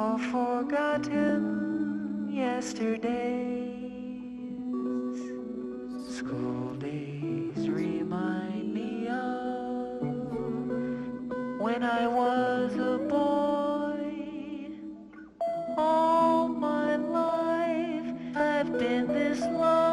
All forgotten yesterdays. School days remind me of when I was a boy. All my life I've been this long.